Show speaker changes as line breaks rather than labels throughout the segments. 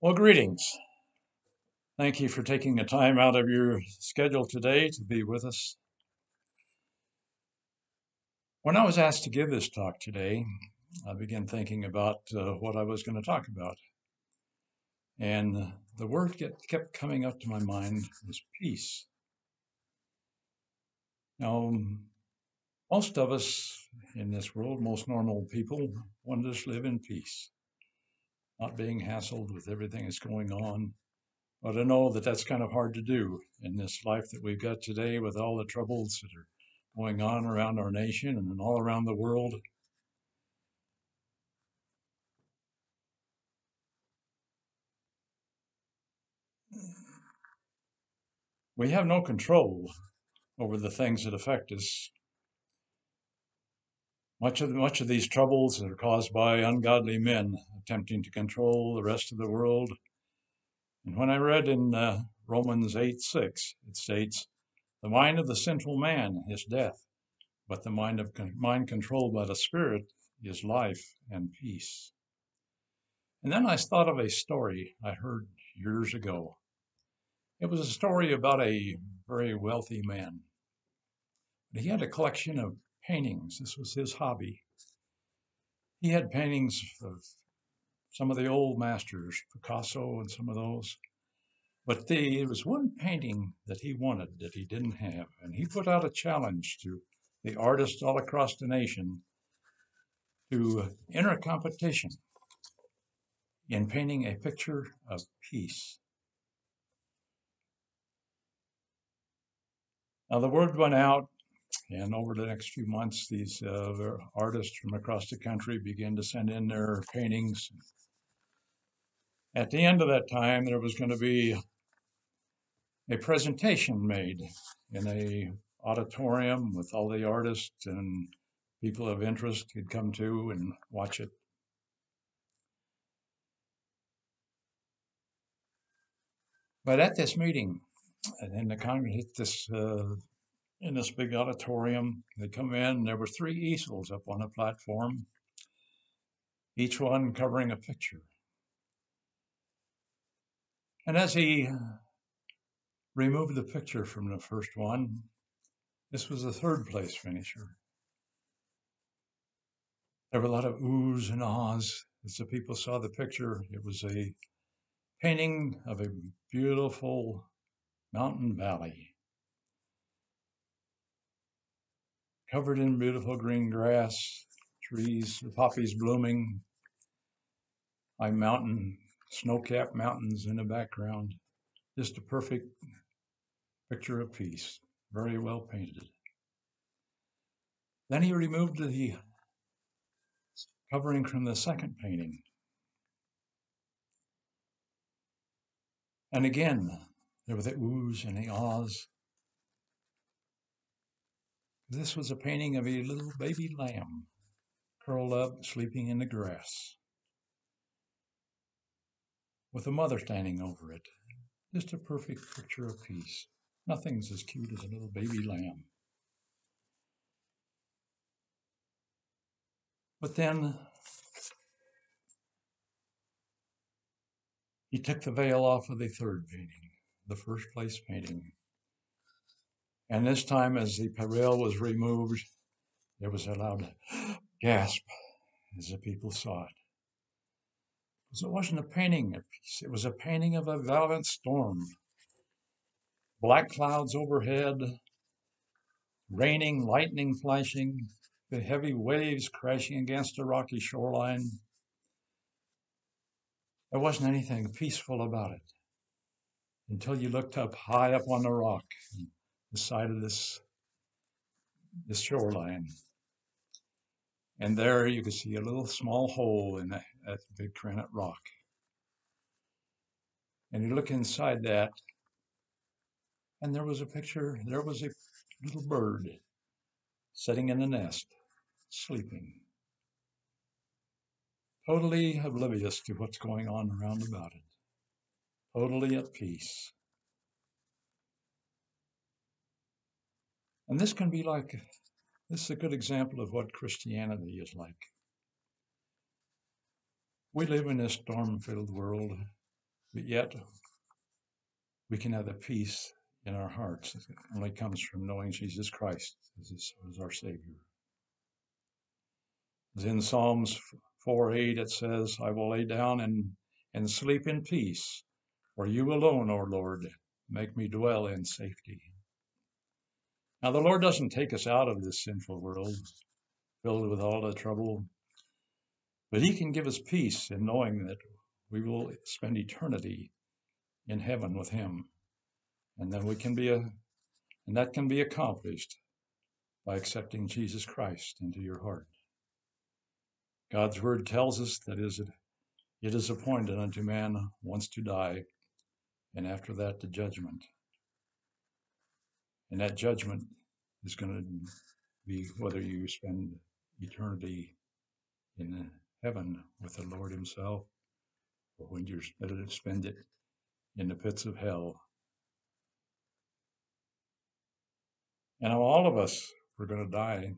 Well, greetings. Thank you for taking the time out of your schedule today to be with us. When I was asked to give this talk today, I began thinking about uh, what I was going to talk about. And the word get, kept coming up to my mind was peace. Now, most of us in this world, most normal people, want to just live in peace, not being hassled with everything that's going on. But I know that that's kind of hard to do in this life that we've got today with all the troubles that are going on around our nation and all around the world. We have no control over the things that affect us. Much of much of these troubles are caused by ungodly men attempting to control the rest of the world. And when I read in uh, Romans 8 6, it states, The mind of the sinful man is death, but the mind of mind controlled by the Spirit is life and peace. And then I thought of a story I heard years ago. It was a story about a very wealthy man. He had a collection of paintings. This was his hobby. He had paintings of some of the old masters, Picasso and some of those. But the, there was one painting that he wanted that he didn't have, and he put out a challenge to the artists all across the nation to enter a competition in painting a picture of peace. Now, the word went out and over the next few months, these uh, artists from across the country began to send in their paintings. At the end of that time, there was going to be a presentation made in a auditorium with all the artists and people of interest could come to and watch it. But at this meeting, and in the Congress, this uh, in this big auditorium. They come in, there were three easels up on a platform, each one covering a picture. And as he removed the picture from the first one, this was the third place finisher. There were a lot of oohs and ahs as the people saw the picture. It was a painting of a beautiful mountain valley covered in beautiful green grass, trees, the poppies blooming, high mountain, snow-capped mountains in the background. Just a perfect picture of peace, very well painted. Then he removed the covering from the second painting. And again, there were the oohs and the ahs this was a painting of a little baby lamb curled up, sleeping in the grass, with a mother standing over it. Just a perfect picture of peace. Nothing's as cute as a little baby lamb. But then he took the veil off of the third painting, the first place painting, and this time, as the veil was removed, there was a loud gasp as the people saw it. Because it wasn't a painting of peace, it was a painting of a violent storm. Black clouds overhead, raining, lightning flashing, the heavy waves crashing against a rocky shoreline. There wasn't anything peaceful about it until you looked up high up on the rock the side of this this shoreline. And there you can see a little small hole in that, that big granite rock. And you look inside that, and there was a picture, there was a little bird sitting in the nest, sleeping. Totally oblivious to what's going on around about it. Totally at peace. And this can be like, this is a good example of what Christianity is like. We live in a storm filled world, but yet we can have the peace in our hearts. Only comes from knowing Jesus Christ as, as our Savior. As in Psalms 4 8, it says, I will lay down and, and sleep in peace, for you alone, O Lord, make me dwell in safety. Now, the Lord doesn't take us out of this sinful world filled with all the trouble but He can give us peace in knowing that we will spend eternity in heaven with Him. And then we can be a, and that can be accomplished by accepting Jesus Christ into your heart. God's word tells us that is it is appointed unto man once to die, and after that the judgment. And that judgment is going to be whether you spend eternity in heaven with the Lord Himself, or when to spend it in the pits of hell. And all of us, we're going to die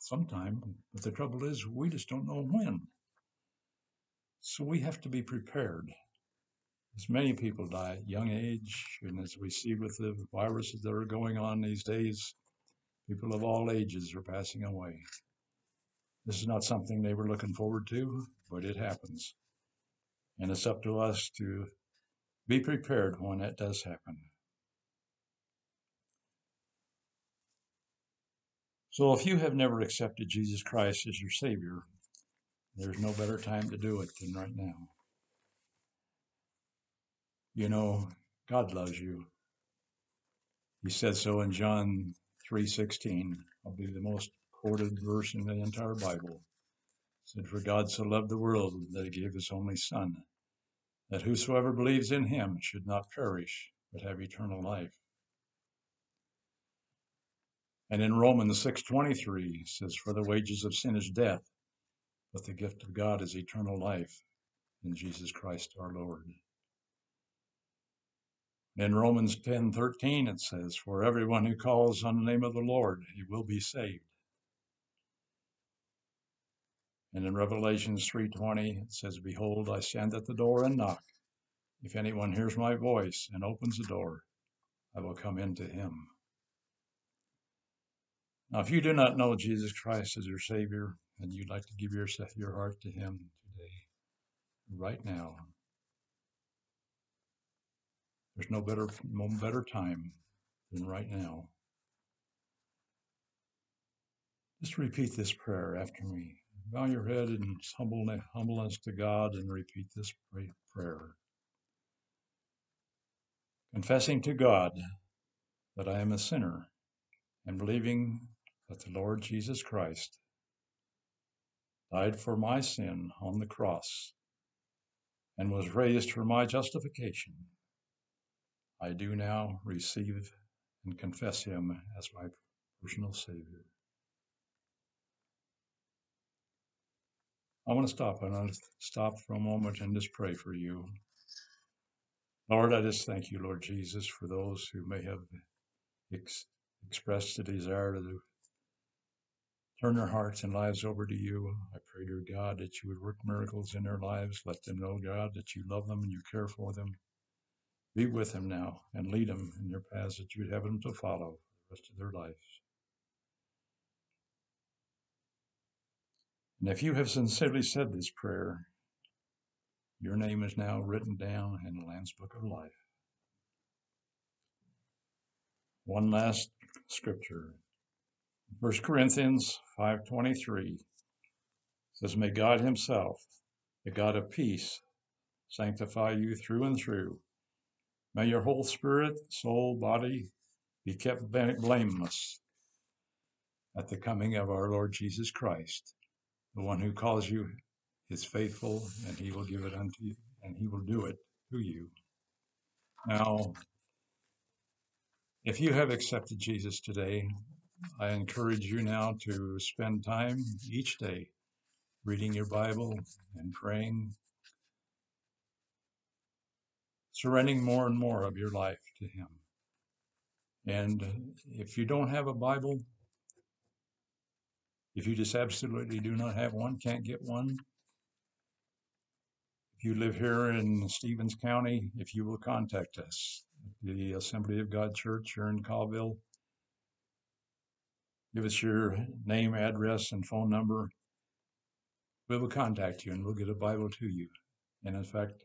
sometime, but the trouble is, we just don't know when. So we have to be prepared. As many people die at young age, and as we see with the viruses that are going on these days, people of all ages are passing away. This is not something they were looking forward to, but it happens. And it's up to us to be prepared when that does happen. So if you have never accepted Jesus Christ as your Savior, there's no better time to do it than right now. You know, God loves you. He said so in John 3:16. I'll be the most quoted verse in the entire Bible. It said, For God so loved the world that he gave his only Son, that whosoever believes in him should not perish, but have eternal life. And in Romans 6.23 says, For the wages of sin is death, but the gift of God is eternal life in Jesus Christ our Lord. In Romans 10:13 it says, "For everyone who calls on the name of the Lord, he will be saved." And in Revelations 3:20 it says, "Behold, I stand at the door and knock. If anyone hears my voice and opens the door, I will come into him." Now, if you do not know Jesus Christ as your Savior and you'd like to give your, your heart to Him today, right now, there's no better, no better time than right now. Just repeat this prayer after me bow your head in humbleness to God and repeat this prayer. Confessing to God that I am a sinner and believing that the Lord Jesus Christ died for my sin on the cross and was raised for my justification, I do now receive and confess him as my personal Savior. I want to stop. I want to stop for a moment and just pray for you. Lord, I just thank you, Lord Jesus, for those who may have ex- expressed a desire to turn their hearts and lives over to you. I pray, dear God, that you would work miracles in their lives. Let them know, God, that you love them and you care for them. Be with them now and lead them in their paths that you would have them to follow the rest of their lives. And if you have sincerely said this prayer, your name is now written down in the Lamb's Book of Life. One last scripture. 1 Corinthians 5.23 says, May God himself, the God of peace, sanctify you through and through. May your whole spirit, soul, body be kept blameless at the coming of our Lord Jesus Christ. The one who calls you is faithful, and he will give it unto you, and he will do it to you. Now, if you have accepted Jesus today, I encourage you now to spend time each day reading your Bible and praying, surrendering more and more of your life to Him. And if you don't have a Bible, if you just absolutely do not have one, can't get one, If you live here in Stevens County, if you will contact us, the Assembly of God Church here in Colville, give us your name, address, and phone number. We will contact you and we'll get a Bible to you. And in fact,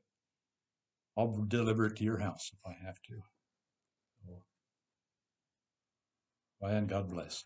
I'll deliver it to your house if I have to. And God bless.